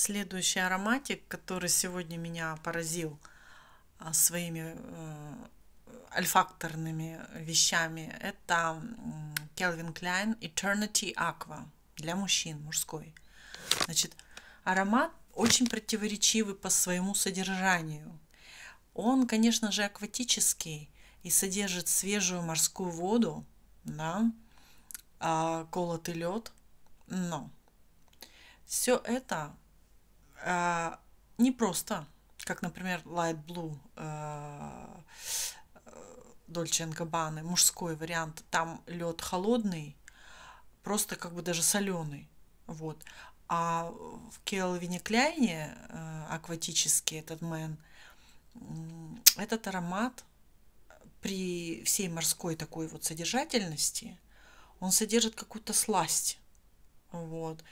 Следующий ароматик, который сегодня меня поразил а, своими э, альфакторными вещами, это Calvin Klein Eternity Aqua для мужчин, мужской. Значит, аромат очень противоречивый по своему содержанию. Он, конечно же, акватический и содержит свежую морскую воду, да, а, колотый лед, но все это а, не просто, как, например, Light Blue а, Dolce Gabbana, мужской вариант, там лед холодный, просто как бы даже соленый, вот. А в Келвине Кляйне э, акватический этот мэн, этот аромат при всей морской такой вот содержательности, он содержит какую-то сласть. Вот.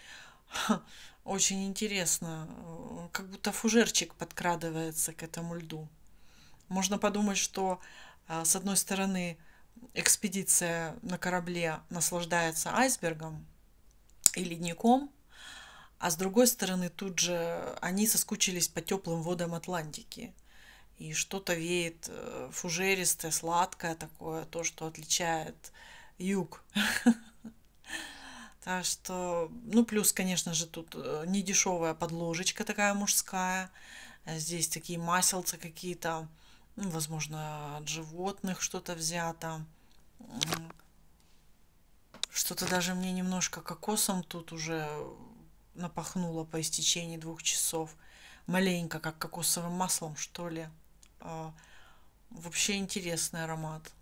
Очень интересно, э, как будто фужерчик подкрадывается к этому льду. Можно подумать, что э, с одной стороны экспедиция на корабле наслаждается айсбергом и ледником, а с другой стороны тут же они соскучились по теплым водам Атлантики. И что-то веет э, фужеристое, сладкое такое, то, что отличает юг. Так что, ну, плюс, конечно же, тут э, не дешевая подложечка такая мужская. Э, здесь такие маселцы какие-то, ну, возможно, от животных что-то взято. Что-то даже мне немножко кокосом тут уже напахнуло по истечении двух часов. Маленько, как кокосовым маслом, что ли. А, вообще интересный аромат.